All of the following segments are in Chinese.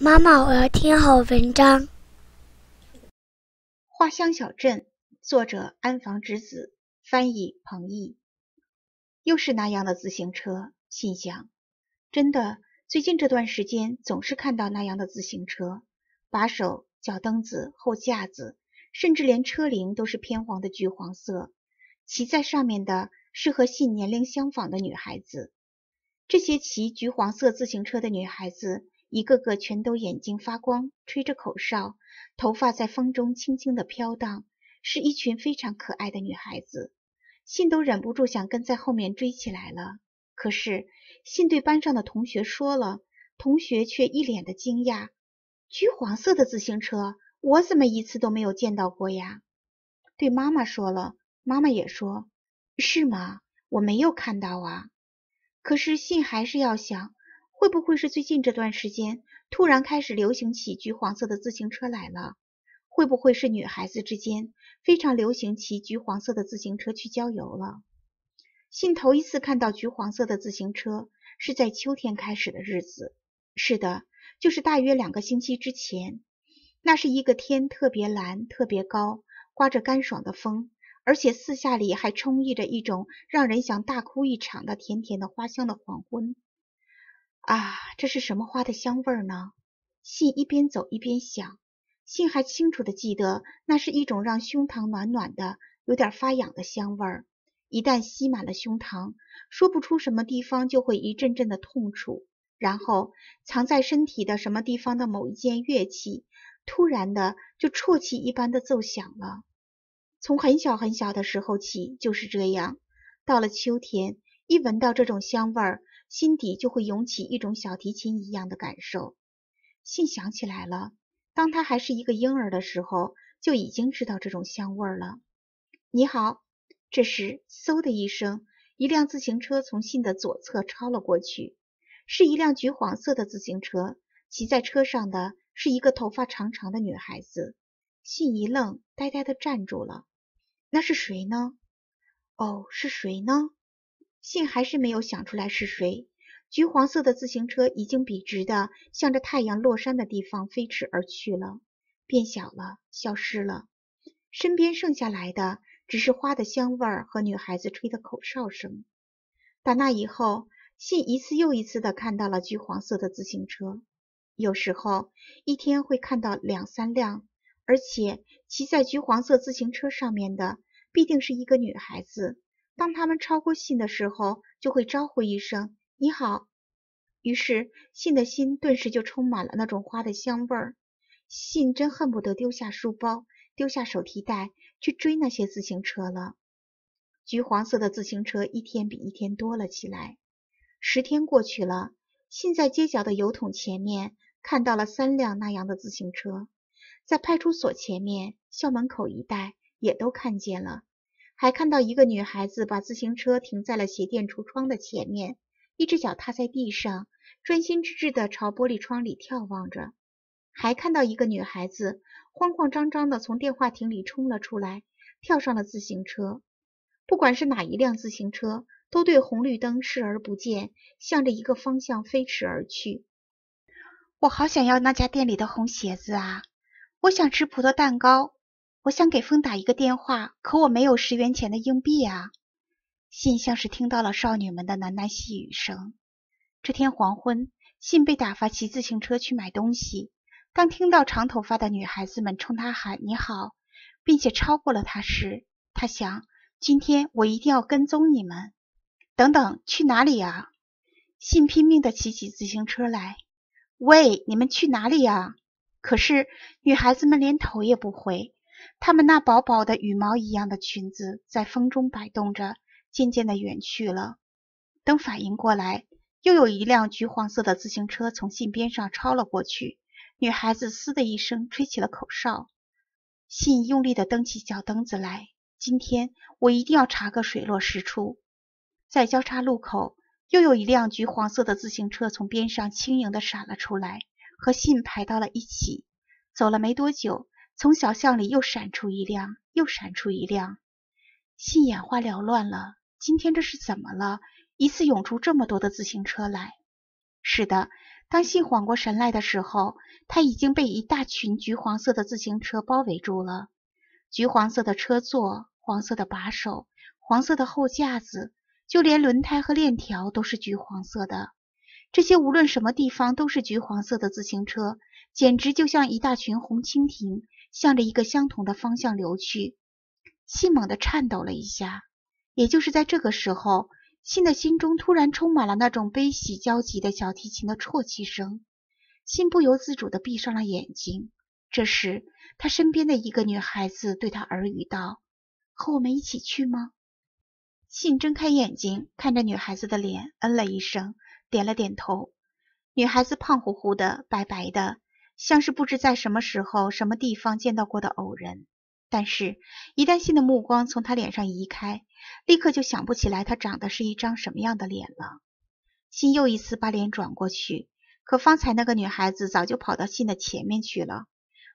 妈妈，我要听好文章。花香小镇，作者安房直子，翻译彭毅。又是那样的自行车，心想，真的，最近这段时间总是看到那样的自行车，把手、脚蹬子、后架子，甚至连车铃都是偏黄的橘黄色。骑在上面的是和信年龄相仿的女孩子。这些骑橘黄色自行车的女孩子。一个个全都眼睛发光，吹着口哨，头发在风中轻轻的飘荡，是一群非常可爱的女孩子。信都忍不住想跟在后面追起来了，可是信对班上的同学说了，同学却一脸的惊讶：“橘黄色的自行车，我怎么一次都没有见到过呀？”对妈妈说了，妈妈也说：“是吗？我没有看到啊。”可是信还是要想。会不会是最近这段时间突然开始流行起橘黄色的自行车来了？会不会是女孩子之间非常流行骑橘黄色的自行车去郊游了？信头一次看到橘黄色的自行车是在秋天开始的日子，是的，就是大约两个星期之前。那是一个天特别蓝、特别高，刮着干爽的风，而且四下里还充溢着一种让人想大哭一场的甜甜的花香的黄昏。啊，这是什么花的香味呢？信一边走一边想，信还清楚的记得，那是一种让胸膛暖暖的、有点发痒的香味儿。一旦吸满了胸膛，说不出什么地方就会一阵阵的痛楚，然后藏在身体的什么地方的某一件乐器，突然的就啜泣一般的奏响了。从很小很小的时候起就是这样，到了秋天，一闻到这种香味儿。心底就会涌起一种小提琴一样的感受。信想起来了，当他还是一个婴儿的时候，就已经知道这种香味了。你好，这时嗖的一声，一辆自行车从信的左侧超了过去，是一辆橘黄色的自行车，骑在车上的是一个头发长长的女孩子。信一愣，呆呆的站住了。那是谁呢？哦，是谁呢？信还是没有想出来是谁。橘黄色的自行车已经笔直的向着太阳落山的地方飞驰而去了，变小了，消失了。身边剩下来的只是花的香味儿和女孩子吹的口哨声。打那以后，信一次又一次的看到了橘黄色的自行车，有时候一天会看到两三辆，而且骑在橘黄色自行车上面的必定是一个女孩子。当他们超过信的时候，就会招呼一声“你好”，于是信的心顿时就充满了那种花的香味儿。信真恨不得丢下书包，丢下手提袋，去追那些自行车了。橘黄色的自行车一天比一天多了起来。十天过去了，信在街角的油桶前面看到了三辆那样的自行车，在派出所前面、校门口一带也都看见了。还看到一个女孩子把自行车停在了鞋店橱窗的前面，一只脚踏在地上，专心致志地朝玻璃窗里眺望着。还看到一个女孩子慌慌张张地从电话亭里冲了出来，跳上了自行车。不管是哪一辆自行车，都对红绿灯视而不见，向着一个方向飞驰而去。我好想要那家店里的红鞋子啊！我想吃葡萄蛋糕。我想给风打一个电话，可我没有十元钱的硬币啊！信像是听到了少女们的喃喃细语声。这天黄昏，信被打发骑自行车去买东西。当听到长头发的女孩子们冲他喊“你好”，并且超过了他时，他想：今天我一定要跟踪你们。等等，去哪里呀？信拼命地骑起自行车来。喂，你们去哪里呀？可是女孩子们连头也不回。他们那薄薄的羽毛一样的裙子在风中摆动着，渐渐的远去了。等反应过来，又有一辆橘黄色的自行车从信边上超了过去。女孩子“嘶”的一声吹起了口哨，信用力的蹬起脚蹬子来。今天我一定要查个水落石出。在交叉路口，又有一辆橘黄色的自行车从边上轻盈的闪了出来，和信排到了一起。走了没多久。从小巷里又闪出一辆，又闪出一辆，信眼花缭乱了。今天这是怎么了？一次涌出这么多的自行车来？是的，当信缓过神来的时候，他已经被一大群橘黄色的自行车包围住了。橘黄色的车座，黄色的把手，黄色的后架子，就连轮胎和链条都是橘黄色的。这些无论什么地方都是橘黄色的自行车，简直就像一大群红蜻蜓，向着一个相同的方向流去。信猛地颤抖了一下。也就是在这个时候。信的心中突然充满了那种悲喜交集的小提琴的啜泣声，信不由自主地闭上了眼睛。这时，他身边的一个女孩子对他耳语道：“和我们一起去吗？”信睁开眼睛，看着女孩子的脸，嗯了一声，点了点头。女孩子胖乎乎的，白白的，像是不知在什么时候、什么地方见到过的偶人。但是，一旦信的目光从他脸上移开，立刻就想不起来他长得是一张什么样的脸了。信又一次把脸转过去，可方才那个女孩子早就跑到信的前面去了。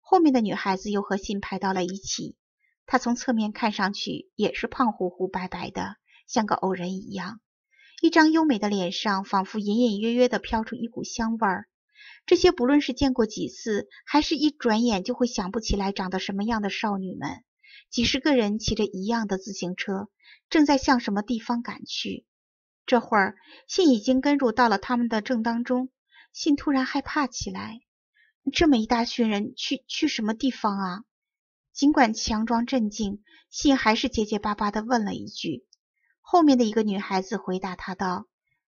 后面的女孩子又和信排到了一起。她从侧面看上去也是胖乎乎、白白的，像个偶人一样。一张优美的脸上，仿佛隐隐约约地飘出一股香味儿。这些不论是见过几次，还是一转眼就会想不起来长得什么样的少女们，几十个人骑着一样的自行车，正在向什么地方赶去。这会儿，信已经跟入到了他们的正当中。信突然害怕起来，这么一大群人去去什么地方啊？尽管强装镇静，信还是结结巴巴地问了一句。后面的一个女孩子回答他道：“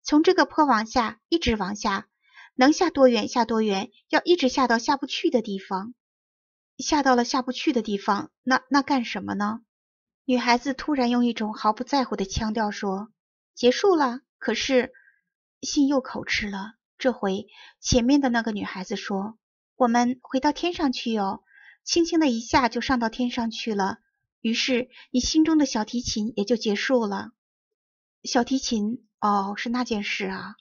从这个坡往下，一直往下。”能下多远下多远，要一直下到下不去的地方。下到了下不去的地方，那那干什么呢？女孩子突然用一种毫不在乎的腔调说：“结束了。”可是信又口吃了。这回前面的那个女孩子说：“我们回到天上去哟。”轻轻的一下就上到天上去了。于是你心中的小提琴也就结束了。小提琴，哦，是那件事啊。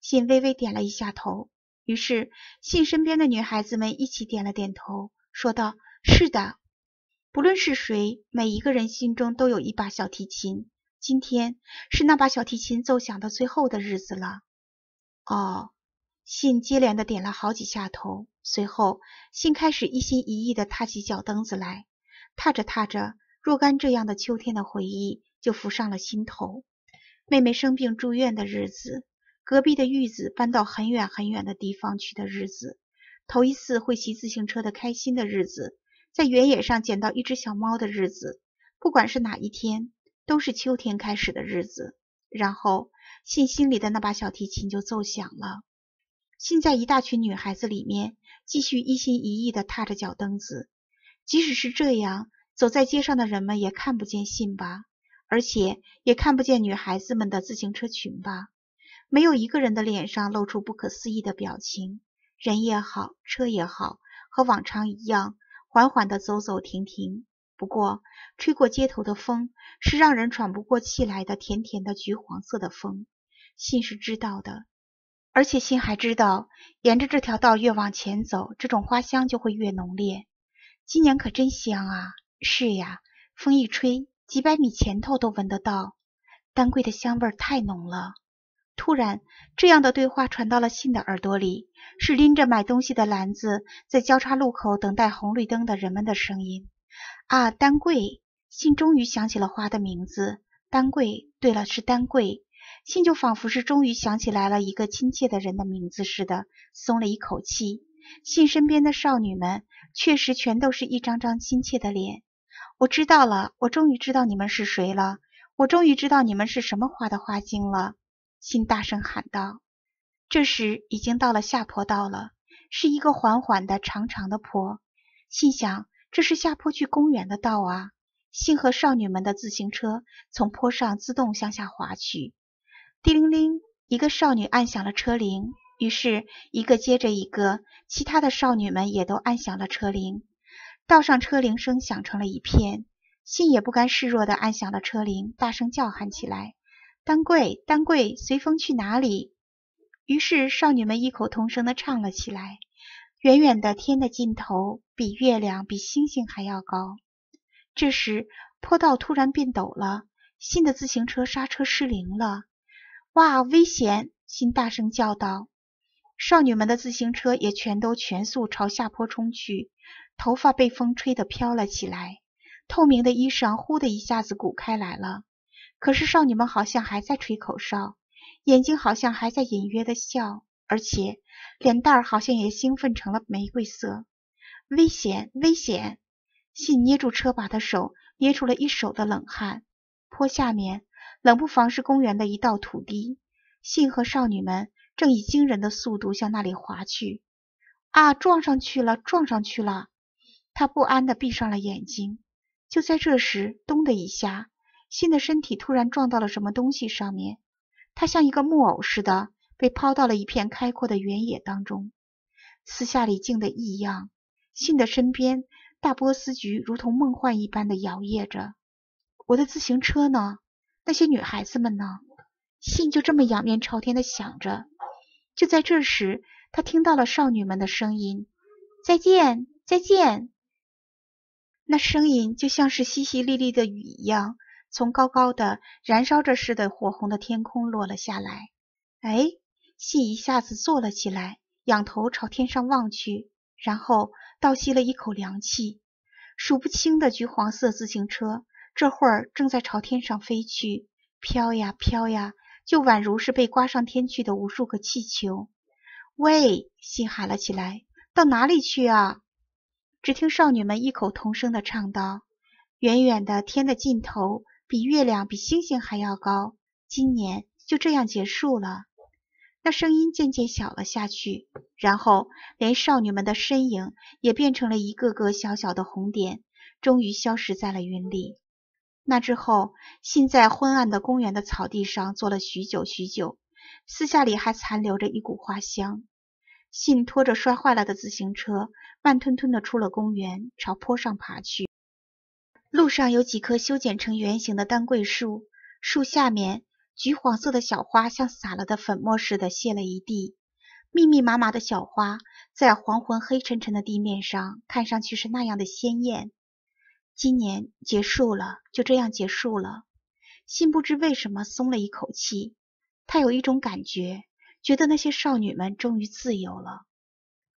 信微微点了一下头，于是信身边的女孩子们一起点了点头，说道：“是的，不论是谁，每一个人心中都有一把小提琴。今天是那把小提琴奏响的最后的日子了。”哦，信接连的点了好几下头，随后信开始一心一意的踏起脚蹬子来，踏着踏着，若干这样的秋天的回忆就浮上了心头。妹妹生病住院的日子。隔壁的玉子搬到很远很远的地方去的日子，头一次会骑自行车的开心的日子，在原野上捡到一只小猫的日子，不管是哪一天，都是秋天开始的日子。然后信心里的那把小提琴就奏响了。信在一大群女孩子里面，继续一心一意地踏着脚蹬子。即使是这样，走在街上的人们也看不见信吧，而且也看不见女孩子们的自行车裙吧。没有一个人的脸上露出不可思议的表情，人也好，车也好，和往常一样，缓缓地走走停停。不过，吹过街头的风是让人喘不过气来的甜甜的橘黄色的风。信是知道的，而且信还知道，沿着这条道越往前走，这种花香就会越浓烈。今年可真香啊！是呀，风一吹，几百米前头都闻得到。丹桂的香味太浓了。突然，这样的对话传到了信的耳朵里，是拎着买东西的篮子在交叉路口等待红绿灯的人们的声音。啊，丹桂！信终于想起了花的名字，丹桂。对了，是丹桂。信就仿佛是终于想起来了一个亲切的人的名字似的，松了一口气。信身边的少女们确实全都是一张张亲切的脸。我知道了，我终于知道你们是谁了，我终于知道你们是什么花的花精了。信大声喊道：“这时已经到了下坡道了，是一个缓缓的、长长的坡。信想，这是下坡去公园的道啊。”信和少女们的自行车从坡上自动向下滑去。叮铃铃，一个少女按响了车铃，于是一个接着一个，其他的少女们也都按响了车铃。道上车铃声响成了一片，信也不甘示弱的按响了车铃，大声叫喊起来。丹桂，丹桂，随风去哪里？于是少女们异口同声地唱了起来。远远的天的尽头，比月亮，比星星还要高。这时坡道突然变陡了，新的自行车刹车失灵了。哇，危险！新大声叫道。少女们的自行车也全都全速朝下坡冲去，头发被风吹得飘了起来，透明的衣裳忽的一下子鼓开来了。可是少女们好像还在吹口哨，眼睛好像还在隐约的笑，而且脸蛋儿好像也兴奋成了玫瑰色。危险！危险！信捏住车把的手捏出了一手的冷汗。坡下面冷不防是公园的一道土地，信和少女们。正以惊人的速度向那里滑去，啊！撞上去了，撞上去了！他不安地闭上了眼睛。就在这时，咚的一下，信的身体突然撞到了什么东西上面，他像一个木偶似的被抛到了一片开阔的原野当中。四下里静得异样，信的身边，大波斯菊如同梦幻一般的摇曳着。我的自行车呢？那些女孩子们呢？信就这么仰面朝天的想着。就在这时，他听到了少女们的声音：“再见，再见。”那声音就像是淅淅沥沥的雨一样，从高高的、燃烧着似的火红的天空落了下来。哎，信一下子坐了起来，仰头朝天上望去，然后倒吸了一口凉气。数不清的橘黄色自行车，这会儿正在朝天上飞去，飘呀飘呀。就宛如是被刮上天去的无数个气球。喂！信喊了起来：“到哪里去啊？”只听少女们异口同声的唱道：“远远的天的尽头，比月亮比星星还要高。今年就这样结束了。”那声音渐渐小了下去，然后连少女们的身影也变成了一个个小小的红点，终于消失在了云里。那之后，信在昏暗的公园的草地上坐了许久许久，私下里还残留着一股花香。信拖着摔坏了的自行车，慢吞吞地出了公园，朝坡上爬去。路上有几棵修剪成圆形的丹桂树，树下面橘黄色的小花像撒了的粉末似的谢了一地，密密麻麻的小花在黄昏黑沉沉的地面上，看上去是那样的鲜艳。今年结束了，就这样结束了。信不知为什么松了一口气，他有一种感觉，觉得那些少女们终于自由了。